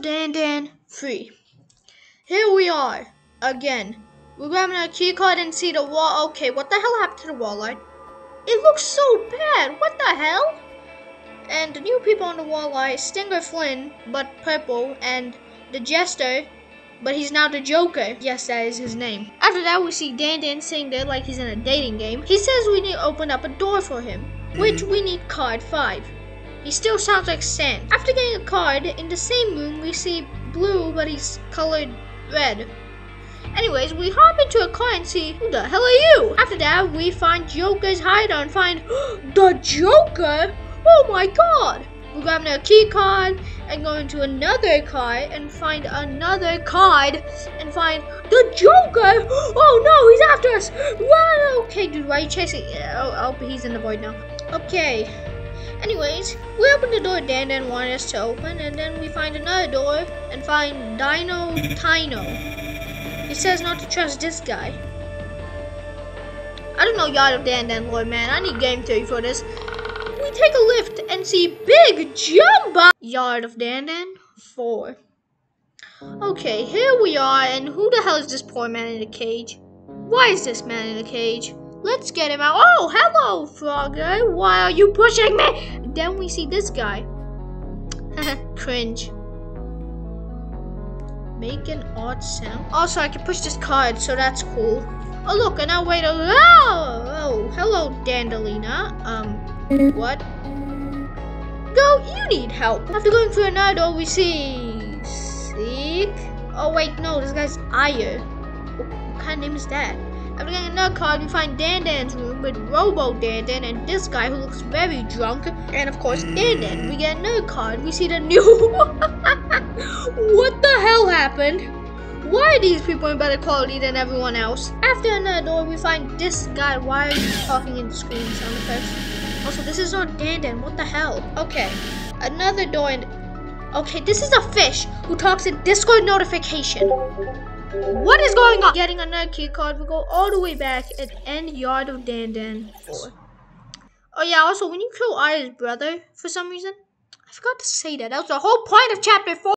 Dan Dan 3. Here we are, again. We're grabbing our key card and see the wall. Okay, what the hell happened to the wall light? It looks so bad. What the hell? And the new people on the wall are Stinger Flynn, but purple, and the Jester, but he's now the Joker. Yes, that is his name. After that, we see Dan Dan sitting there like he's in a dating game. He says we need to open up a door for him, which we need card 5. He still sounds like sand. After getting a card, in the same room we see blue, but he's colored red. Anyways, we hop into a car and see who the hell are you? After that, we find Joker's hideout and find the Joker. Oh my god! We grab another key card and go into another car and find another card and find the Joker. Oh no, he's after us! Run! Okay, dude, why are you chasing? Oh, oh, he's in the void now. Okay. Anyways, we open the door Dan Dan wanted us to open, and then we find another door and find Dino Tino. He says not to trust this guy. I don't know Yard of Dan Dan Lord, man. I need game theory for this. We take a lift and see Big Jumbo Yard of Dan Dan 4. Okay, here we are, and who the hell is this poor man in the cage? Why is this man in the cage? Let's get him out. Oh, hello, frog guy. Why are you pushing me? Then we see this guy. Cringe. Make an odd sound. Also, I can push this card, so that's cool. Oh, look, and now wait a oh, oh, hello, Dandelina. Um, what? Go, you need help. After going through another we see... Seek? Oh, wait, no, this guy's Ire. What kind of name is that? After getting another card, we find Dan Dan's room with Robo Dan Dan and this guy who looks very drunk. And of course, Dan Dan. We get another card. We see the new. what the hell happened? Why are these people in better quality than everyone else? After another door, we find this guy. Why are you talking in screen sound effects? Also, this is not Dan Dan. What the hell? Okay, another door and. Okay, this is a fish who talks in Discord notification. What is going on? Getting another key card. We go all the way back at end yard of Dan Dan 4. Oh yeah, also when you kill Aya's brother for some reason, I forgot to say that. That was the whole point of chapter 4.